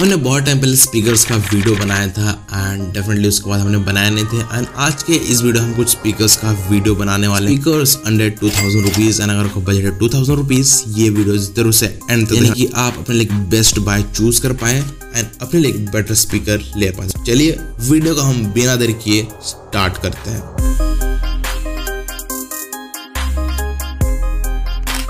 हमने बहुत टाइम पहले स्पीकर्स का वीडियो बनाया था एंड डेफिनेटली उसके बाद हमने बनाए नहीं थे एंड आज के इस वीडियो हम कुछ स्पीकर्स का वीडियो बनाने वाले speakers under two thousand rupees and अगर आपको बजट है टू थाउज़ेंड रुपीज़ ये वीडियो ज़रूर से एंड तक यानी कि आप अपने लिए बेस्ट बाय चूज़ कर पाए एंड अपने लिए बेटर स्पीकर ले पाए। चलिए वीडियो को हम बिना देर किए स्टार्ट करते हैं।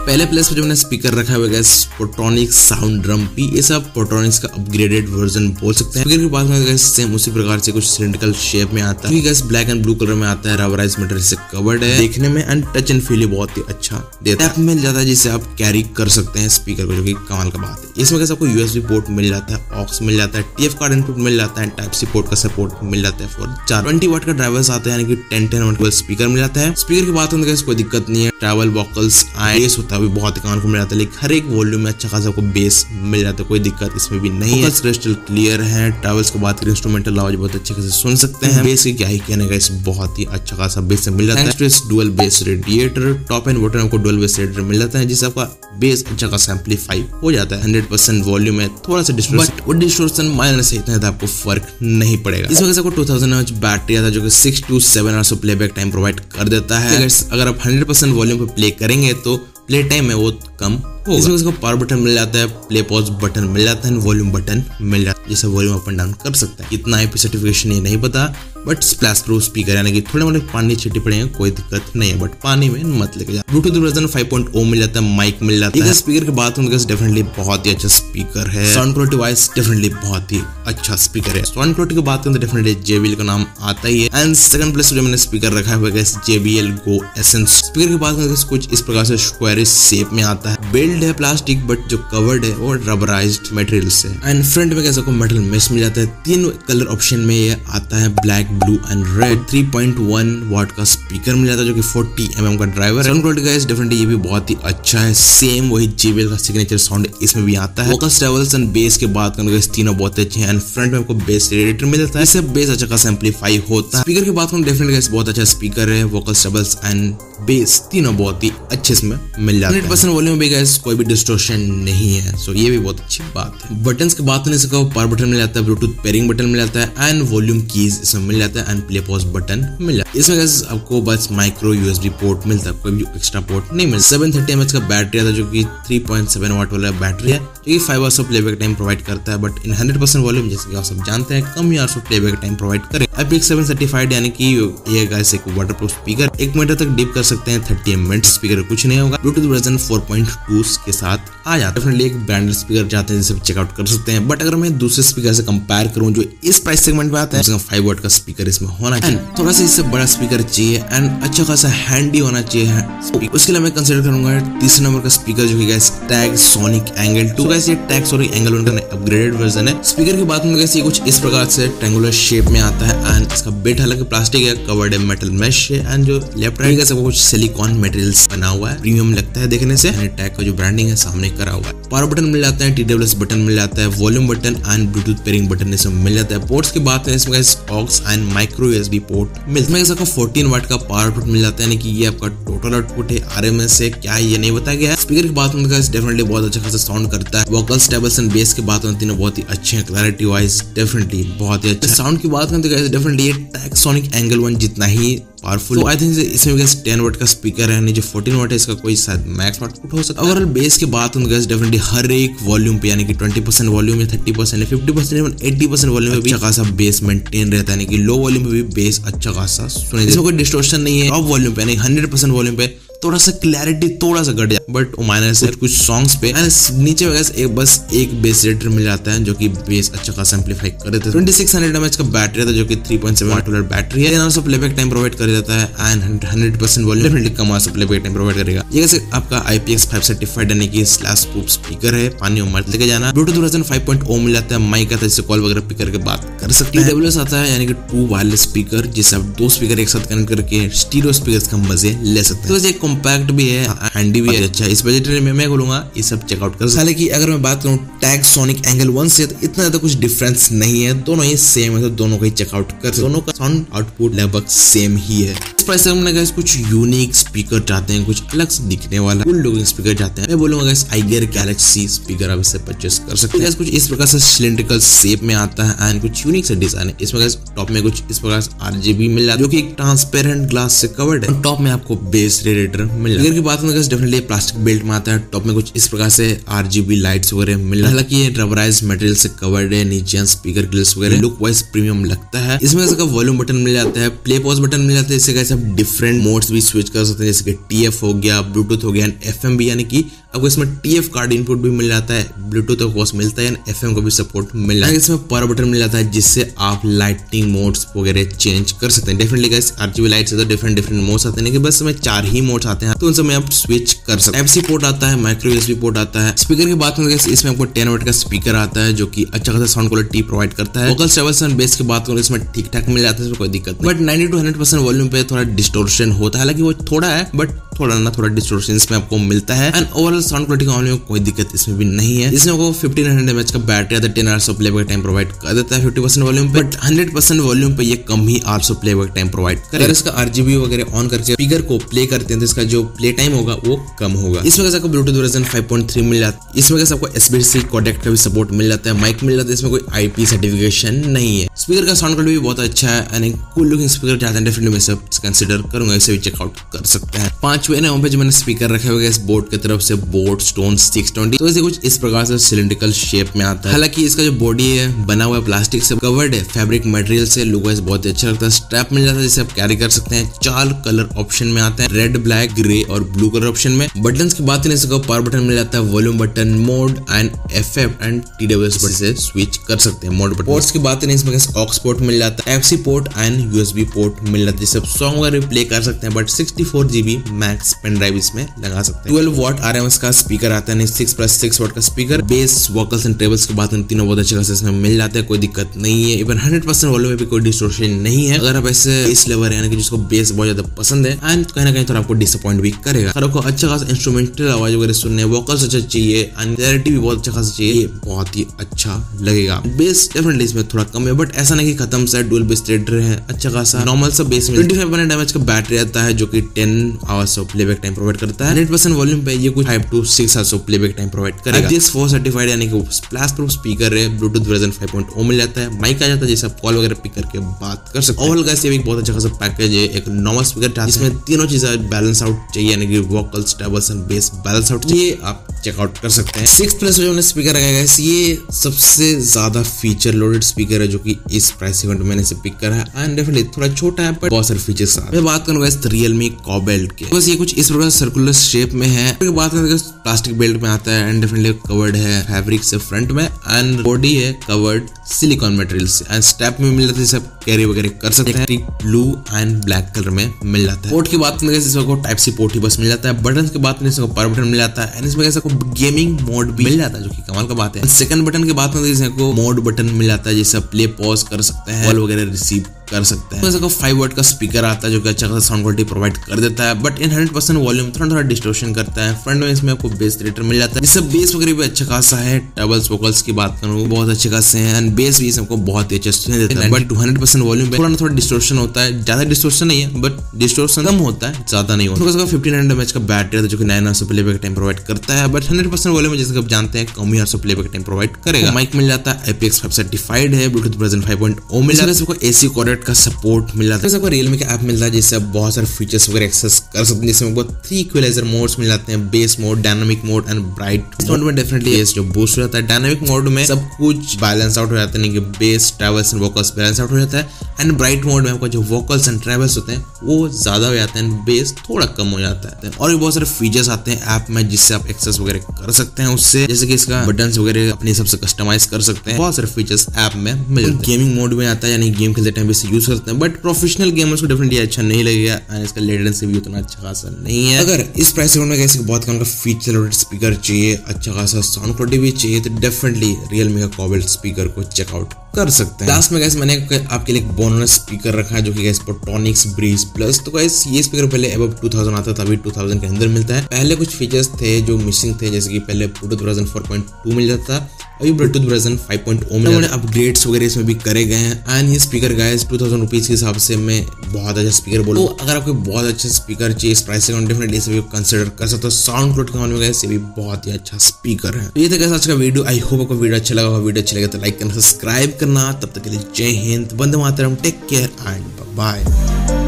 पहले प्लेस पे जो मैंने स्पीकर रखा हुआ है पोट्रॉनिक साउंड ड्रम पी ये सब पोट्रॉनिक्स का अपग्रेडेड वर्जन बोल सकते हैं। स्पीकर की बात में गैस सेम उसी प्रकार से कुछ सिलेंड्रिकल शेप में आता है। Guys black and blue colour में आता है रबराइज मटेरियल से कवर्ड है। देखने में एंड टच एंड फील बहुत ही अच्छा देता है। मिल जाता है जिससे आप कैरी कर सकते हैं स्पीकर को, जो कि कमाल का बात है। इसमें कैसे आपको यूएसबी पोर्ट मिल जाता है ऑक्स मिल जाता है टीएफ कार्ड इनपुट मिल जाता है टाइप सी पोर्ट का सपोर्ट मिल जाता है फॉर चार ट्वेंटी वाट का ड्राइवर्स आता है, यानी कि टेन टेन वाट स्पीकर मिल जाता है। स्पीकर की बात होने कोई दिक्कत नहीं है ट्रैवल वॉकल्स आइस होता है। बहुत ही कान को मिल जाता है, लेकिन हर एक वॉल्यूम में अच्छा खासा को बेस मिल जाता है, कोई दिक्कत इसमें भी नहीं है। क्रिस्टल क्लियर है ट्रैवल्स के बाद इंस्ट्रूमेंटल आवाज़ बहुत अच्छे से सुन सकते हैं। बेस की क्या ही कहने का, इस बहुत ही अच्छा खासा बेस मिल जाता है। Dual bass radiator top and button आपको डुअल बेस रेडिएटर मिल जाता है, जिससे आपका बेस अच्छा खासा एम्पलीफाई हो जाता है। हंड्रेड परसेंट वॉल्यूम में थोड़ा सा डिस्टोर्शन वो डिस्टोर्शन माइनर से इतना आपको फ़र्क नहीं पड़ेगा। इस वजह से आपको टू थाउज़ेंड बैटरी आता है, जो कि six to seven hours playback time provide कर देता है। अगर आप हंड्रेड परसेंट वॉल्यूम पे प्ले करेंगे तो प्ले टाइम है वो कम इसमें उसको पावर बटन मिल जाता है प्ले पॉज बटन मिल जाता है वॉल्यूम बटन मिल जाता है। जिससे वॉल्यूम अप एंड डाउन कर सकता है। इतना आईपी सर्टिफिकेशन ये नहीं पता। बट स्प्लैश प्रूफ स्पीकर यानी कि थोड़े मोटे पानी छिटी पड़े हैं कोई दिक्कत नहीं है बट पानी में मत लेके जाए ब्लूटूथ वर्जन 5.0 मिल जाता है माइक मिल जाता है। स्पीकर की बात होने डेफिनेटली बहुत ही अच्छा स्पीकर है। साउंड क्वालिटी वाइज डेफिनेटली बहुत ही अच्छा स्पीकर है। साउंड क्वालिटी की बात करें तो डेफिनेटली जेबीएल का नाम आता ही है। एंड सेकंड प्लेस जो मैंने स्पीकर रखा है जेबीएल गो एसेंस स्पीकर की बात करें कुछ इस प्रकार से स्क्वायरिश शेप में आता है। बिल्ड है प्लास्टिक बट जो कवर्ड है वो रबराइज मटेरियल से। एंड फ्रंट में कैसे मेटल मेश मिल जाता है। तीन कलर ऑप्शन में ये आता है black blue and red 3.1 watt का स्पीकर मिल जाता है जो कि 40 एम mm का driver sound quality guys definitely ये भी बहुत ही अच्छा है। सेम वही JBL का सिग्नेचर साउंड इसमें भी आता है। वोकल ट्रेवल्स एंड बेस के बात करें गाइस तीनों बहुत अच्छे हैं। एंड फ्रंट में आपको बेस रेडिएटर मिल जाता है। इससे बेस अच्छा खासा एम्पलीफाई होता है। स्पीकर की बात करें डेफिनेटली बहुत अच्छा स्पीकर है। वोकल ट्रेवल्स एंड बेस तीनों बहुत ही अच्छे इसमें मिल जाता है। 100% वॉल्यूम भी गाइस कोई भी डिस्टोर्शन नहीं है। सो ये भी बहुत अच्छी बात है। बटन की बात करने से पावर बटन मिल जाता है ब्लूटूथ पेयरिंग बटन मिल जाता है। एंड वॉल्यूम कीज इसमें मिल जाता है एंड प्ले पॉज बटन मिल इसमें आपको बस माइक्रो यूएसबी पोर्ट मिलता है, कोई भी एक्स्ट्रा पोर्ट नहीं मिलता। सेवन थर्टी का बैटरी आता है, जो कि थ्री पॉइंट सेवन वाट वाला बैटरी है। जो कि five hours of playback time provide करता है but in hundred percent volume जैसे कि आप सब जानते हैं, कम hours of playback time provide करे। एक सेवन सर्टिफाइड यानी कि ये गाइस एक वाटर प्रूफ स्पीकर एक मीटर तक डीप कर सकते हैं थर्टी एम स्पीकर कुछ नहीं होगा। Bluetooth version four point two के साथ आ जाता है। एक ब्रांडेड स्पीकर जाते हैं, जिसे चेकआउट कर सकते हैं। बट अगर मैं दूसरे स्पीकर से कंपेयर करूँ, जो इस प्राइस सेगमेंट में आता है फाइव वाट का स्पीकर इसमें होना चाहिए। थोड़ा सा इससे बड़ा स्पीकर चाहिए एंड अच्छा खासा हैंडी होना चाहिए उसके लिए मैं कंसिडर करूँगा तीसरे नंबर का स्पीकर जो है Tagg Sonic Angle two guys ये टैग सोनिक एंगल वन का अपग्रेडेड वर्जन है। स्पीकर की बात में गैस ये कुछ इस प्रकार से ट्रेंगुलर शेप में आता है एंड इसका बेट हालाँकि प्लास्टिक है कवर्ड है मेटल मैश है एंड जो लेफ़्ट राइट का कुछ सिलिकॉन मटेरियल्स बना हुआ है। प्रीमियम लगता है देखने से। टैग का जो ब्रांडिंग है, सामने करा हुआ है। पावर बटन मिल जाता है टी बटन मिल जाता है volume button and Bluetooth pairing button इसमें मिल जाता है। पोर्ट्स की बात है, इसमें aux and micro USB port मिलता है। इसका 14 वाट का पावर आउटपुट मिल जाता है, यानी ये आपका टोटल आउटपुट है। आरएमएस से क्या है ये नहीं बताया गया स्पीकर की बात में डेफिनेटली बहुत अच्छा खासा साउंड करता है। वोकल्स टेबल्स एंड बेस की बात तीनों बहुत ही अच्छे हैं। क्लैरिटी वाइज डेफिनेटली बहुत ही अच्छा साउंड की बात करते हैं डेफिनेटली ये टैक्सोनिक एंगल वन जितना ही पावरफुल आई थिंक इसमें गैस टेन वाट का स्पीकर है जो फोर्टीन वाट है इसका कोई शायद मैक्स आउटपुट हो सकता है। अगर बेस की बात हो गैस डेफिनेटली हर एक वॉल्यूम पे यानी कि ट्वेंटी परसेंट वॉल्यूम या thirty percent fifty percent even eighty percent volume में भी अच्छा खासा बेस मेंटेन रहता है यानी कि लो वॉल्यूम पे भी बेस अच्छा खासा सुने इसमें कोई डिस्टोर्शन नहीं है। टॉप वॉल्यूम पे यानी हंड्रेड परसेंट वॉल्यूम पे थोड़ा सा क्लैरिटी थोड़ा सा घट जाए। बट माइनस है कुछ सॉन्ग्स पे नीचे वगैरह एक बस एक बेस रेटर मिल जाता है, जो कि बेस अच्छा खासा एम्पलीफाई कर देता है। ट्वेंटी सिक्स हंड्रेड एमएच का बैटरी था जो कि three point seven watt battery है। ऑल्सो प्लेबैक टाइम प्रोवाइड कर देता है एंड हंड्रेड परसेंट वॉल्यूम कम से प्लेबैक टाइम प्रोवाइड करेगा। ये कैसे आपका आईपीएक्स फाइव सर्टिफाइड यानी कि स्लैश प्रूफ स्पीकर है, पानी उमर लेके जाना। Bluetooth version five point O मिल जाता है माइक आता है, जिससे कॉल वगैरह पिक करके बात कर सकते हैं। डब्ल्यूएस आता है, यानी कि टू वायरलेस स्पीकर जिससे आप दो स्पीकर एक साथ कनेक्ट करके स्टीरियो स्पीकर का मज़े ले सकते हैं। तो कॉम्पैक्ट भी है हैंडी भी है अच्छा इस बजट में मैं बोलूँगा ये सब चेकआउट कर हालाँकि अगर मैं बात करूँ टैग सोनिक एंगल वन से तो इतना ज़्यादा कुछ डिफरेंस नहीं है दोनों ही सेम है तो दोनों का ही चेकआउट कर दोनों का साउंड आउटपुट लगभग सेम ही है। प्राइस में गैस कुछ यूनिक स्पीकर चाहते हैं, कुछ अलग से दिखने वाला कुल लोग स्पीकर चाहते हैं। मैं बोलूँगा गैस आईगियर गैलेक्सी स्पीकर आप इससे परचेस कर सकते हैं। कुछ इस प्रकार से सिलेंड्रिकल शेप में आता है एंड कुछ यूनिक से डिज़ाइन है। इसमें टॉप में कुछ इस प्रकार से आरजीबी मिल जाता है, जो कि ट्रांसपेरेंट ग्लास से कवर्ड है। टॉप में आपको बेस रेडिएटर मिल है। की बात करें डेफिनेटली प्लास्टिक बेल्ट में आता है। टॉप में कुछ इस प्रकार से आरजीबी लाइट्स वगैरह मिल है। हालाँकि ये रबराइज मटेरियल से कवर्ड है, नीचे स्पीकर ग्रिल्स वगैरह। लुक वाइज प्रीमियम लगता है। इसमें वॉल्यूम बटन मिल जाता है प्ले पॉज बटन मिल जाता है। इससे कैसे आप डिफरेंट मोड्स भी स्विच कर सकते हैं, जैसे कि टी हो गया ब्लूटूथ हो गया एंड एफ़ भी, यानी कि आपको इसमें टीएफ कार्ड इनपुट भी मिल जाता है। ब्लूटूथ ऑफ़ कोर्स मिलता है एफ़ को भी सपोर्ट मिल जाता है। इसमें पावर बटन मिल जाता है, जिससे आप लाइटिंग मोड्स वगैरह चेंज कर सकते हैं। डेफिनेटली गाइस आरजीबी लाइट से तो डिफरेंट डिफरेंट मोड्स आते हैं बस में चार ही मोड्स आते हैं। तो उन समय आप स्विच कर सकते हैं। एफसी पोर्ट आता है माइक्रो यूएसबी पोर्ट आता है। स्पीकर की बात करें इसमें आपको टेन वोट का स्पीकर आता है, जो कि अच्छा खासा साउंड क्वालिटी प्रोवाइड करता है। वोकल एंड बेस की बात करें, इसमें ठीक ठाक मिल जाता है कोई दिक्कत नहीं। But ninety to hundred percent volume पे थोड़ा डिस्टोर्शन होता है हालाँकि वो थोड़ा है बट थोड़ा ना थोड़ा डिस्टोर्शन इसमें आपको मिलता है। एंड ओवरऑल साउंड क्वालिटी का में कोई दिक्कत इसमें भी नहीं है। इसमें फिफ्टीन हंड्रेड एमएच का बैटरी है ten hours of playback time provide कर देता है fifty percent volume but hundred percent volume पे ये कम ही hours of playback time provide करेगा। अगर इसका आरजीबी वगैरह ऑन करके स्पीकर को प्ले करते हैं तो इसका जो प्ले टाइम होगा, वो कम होगा। इसमें कैसे आपको ब्लूटूथ वर्जन 5.3 मिल जाता है। इसमें कैसे आपको एसबीसी कॉडेक्ट का भी सपोर्ट मिल जाता है। माइक मिल जाता है, इसमें कोई आईपी सर्टिफिकेशन नहीं है। स्पीकर का साउंड क्वालिटी भी बहुत अच्छा है। एंड कूल लुकिंग स्पीकर हैं डेफिनेटली मैं सब कंसीडर करूँगा। इसे भी चेकआउट कर सकते हैं। पांचवे ना वहाँ पे जो मैंने स्पीकर रखे हुए इस बोर्ड की तरफ़ से बोर्ड स्टोन सिक्स ट्वेंटी तो इसे कुछ इस प्रकार से सिलेंड्रिकल शेप में आता है। हालाँकि इसका जो बॉडी है, बना हुआ है प्लास्टिक से कवर्ड है फैब्रिक मटेरियल से लुक बहुत अच्छा लगता है। स्ट्रैप मिल जाता है जिसे आप कैरी कर सकते हैं। चार कलर ऑप्शन में आता है रेड ब्लैक ग्रे और ब्लू कलर ऑप्शन में। बटन की बात करें इसका पावर बटन मिल जाता है volume button mode and F and T W button से स्विच कर सकते हैं मोड बटन पोर्ट्स की बात करें इसमें ऑक्स पोर्ट मिल जाता है F C port and USB port मिल जाता है। जिससे सॉन्ग वगैरह प्ले कर सकते हैं but sixty four GB max pen drive इसमें लगा सकते हैं। ट्वेल्व वॉट आर का स्पीकर आता है सिक्स प्लस सिक्स वॉट का speaker bass vocals and trebles की बात तीनों बहुत अच्छे खासे इसमें मिल जाते हैं, कोई दिक्कत नहीं है। इवन हंड्रेड परसेंट वॉल्यूम में भी कोई डिस्टोर्शन नहीं है। अगर आप ऐसे इस लेवल यानी कि जिसको बेस बहुत ज़्यादा पसंद है एंड कहीं ना कहीं थोड़ा आपको डिसअपॉइंट भी करेगा। अगर आपको अच्छा खासा इंस्ट्रूमेंटल आवाज़ वगैरह सुनने वोकल्स अच्छा चाहिए एंड भी बहुत अच्छा खासा चाहिए बहुत ही अच्छा लगेगा। बेस डेफिनेटली इसमें थोड़ा कम है बट ऐसा नहीं कि खत्म से डुअल बेस थ्रेडर है अच्छा खासा नॉर्मल सा बेस में ट्वेंटी फाइव मिनट का बैटरी आता है जो कि ten hours of playback time provide करता है। हंड्रेड परसेंट वॉल्यूम पे ये कुछ five to six hours of playback time provide करेगा। जिस फोर सर्टिफाइड यानी कि स्प्लैश प्रूफ स्पीकर है ब्लूटूथ वर्जन 5.0 मिल जाता है। माइक आ जाता है जैसे आप कॉल वगैरह पिक करके बात कर सकते हैं। ओवरऑल गाइस ये भी बहुत अच्छा खासा पैकेज है एक नॉर्मल स्पीकर जिसमें तीनों चीज़ें बैलेंस आउट चाहिए यानी कि vocals trebles and bass balance out चाहिए। आप चेकआउट कर सकते हैं। सिक्स प्लस जो हमने स्पीकर रखा है ये सबसे ज़्यादा फीचर लोडेड स्पीकर है जो कि इस प्राइस सेगमेंट में मैंने पिक करा है। एंड डेफिनेटली थोड़ा छोटा है बहुत सारे फीचर्स मैं बात करूँगा इस रियलमी कॉबेल्ट के। बस ये कुछ इस प्रकार सर्कुलर शेप में है। तो बात करें प्लास्टिक बेल्ट में आता है एंड डेफिनेटली कवर्ड है फैब्रिक से फ्रंट में। एंड बॉडी है कवर्ड सिलिकॉन मटेरियल से। एंड स्टेप में मिल जाता है, सब कैरी वगैरह कर सकते हैं। ब्लू एंड ब्लैक कलर में मिल जाता है। पोर्ट की बात करें टाइप सी पोर्ट ही बस मिल जाता है। बटन की बात करें पर बटन मिल जाता है। एंड इसमें कैसे गेमिंग मोड भी मिल जाता है जो कि कमाल का बात है। सेकंड बटन की बात करें को मोड बटन मिल जाता है जैसे प्ले पॉज कर सकते हैं कॉल वगैरह रिसीव कर सकते हैं। जैसे फाइव वर्ड का स्पीकर आता है जो कि अच्छा खासा साउंड क्वालिटी प्रोवाइड कर देता है but in hundred percent volume थोड़ा थोड़ा डिस्टोशन करता है। फ्रंट में इसमें आपको बेस रेटर मिल जाता है जिससे बेस वगैरह भी अच्छा खासा है। डबल्स वोकल्स की बात करूँ बहुत अच्छे खासे हैं एंड बेस भी सबको बहुत ही अच्छे सुन देता है। But to hundred percent volume थोड़ा थोड़ा डिस्टोशन होता है। ज़्यादा डिस्टोशन नहीं है बट डिस्टोशन कम होता है ज़्यादा नहीं होता। फिफ्टीन हंड्रेड एमएच का बैटरी जो कि nine hours playback time provide करता है बट हंड्रेड परसेंट वॉल्यूम जैसे आप जानते हैं कम ही आवर्स प्लेबैक टाइम प्रोवाइड करेगा। माइक मिल जाता है आईपीएक्स फाइव सर्टिफाइड है Bluetooth version five point O मिल जाता है। एसी कॉर्डेट का सपोर्ट मिल जाता है आपको रियलमी का ऐप मिलता है जिससे आप बहुत सारे फीचर्स वगैरह एक्सेस कर सकते हैं जिसमें आपको थ्री इक्वलाइजर मोड्स मिल जाते हैं bass mode dynamic mode and bright mode में डेफिनेटली बेस जो बूस्ट हो जाता है। डायनामिक मोड में सब कुछ बैलेंस आउट हो जाता है कि bass trebles and vocals balance out हो जाता है। एंड ब्राइट मोड में आपको जो वोकल्स एंड ट्रेवल्स होते हैं वो ज़्यादा हो जाते हैं बेस थोड़ा कम हो जाता है। और भी बहुत सारे फीचर्स आते हैं ऐप में जिससे आप एक्सेस वगैरह कर सकते हैं उससे। जैसे कि इसका बटन वगैरह अपने हिसाब से कस्टमाइज कर सकते हैं। बहुत सारे फीचर्स ऐप में मिल हैं। गेमिंग मोड में आता है यानी गेम खेलते टाइम यूज़ करते हैं बट प्रोफेशनल गेमर्स को डेफिनेटली अच्छा नहीं लगेगा एंड इसका लेटेंसी भी उतना अच्छा खासा नहीं है। अगर इस प्राइस में कैसे बहुत कम का फीचर लोडेड स्पीकर चाहिए अच्छा खासा साउंड क्वालिटी भी चाहिए तो डेफिनेटली रियलमी का कॉबल स्पीकर को चेकआउट कर सकते हैं। लास्ट में गैस मैंने आपके लिए एक बोनस स्पीकर रखा है जो कि गैस पोटोनिक्स ब्रीज प्लस तो गैस ये स्पीकर पहले अब 2000 आता था अभी 2000 के अंदर मिलता है। पहले कुछ फीचर्स थे जो मिसिंग थे जैसे कि पहले ब्लूटूथ वर्जन 4.2 मिल जाता था। अभी ब्लूटूथ वर्जन 5.0 में उन्होंने अपग्रेड्स वगैरह इसमें भी करे गए हैं। एंड ये speaker guys two thousand rupees के हिसाब से मैं बहुत अच्छा स्पीकर बोलूँ। तो अगर आपको बहुत अच्छा स्पीकर चाहिए इस प्राइस से डेफिनेटली इसे भी कंसिडर कर सकते हो। साउंड क्लोड के में ये भी बहुत ही अच्छा स्पीकर है। तो ये था आज का वीडियो आई होप आपको वीडियो अच्छा लगा। वीडियो अच्छा लगा तो लाइक करना सब्सक्राइब करना। तब तक के लिए जय हिंद। बंद मातरम। Take care and bye